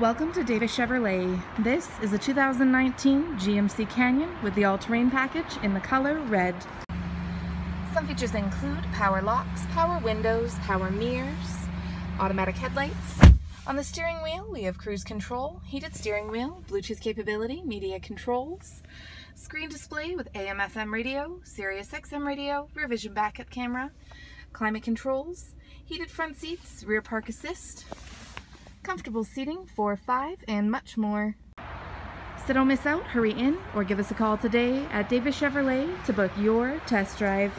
Welcome to Davis Chevrolet. This is a 2019 GMC Canyon with the all-terrain package in the color red. Some features include power locks, power windows, power mirrors, automatic headlights. On the steering wheel, we have cruise control, heated steering wheel, Bluetooth capability, media controls, screen display with AM FM radio, Sirius XM radio, rear vision backup camera, climate controls, heated front seats, rear park assist, comfortable seating for five, and much more. So don't miss out, hurry in, or give us a call today at Davis Chevrolet to book your test drive.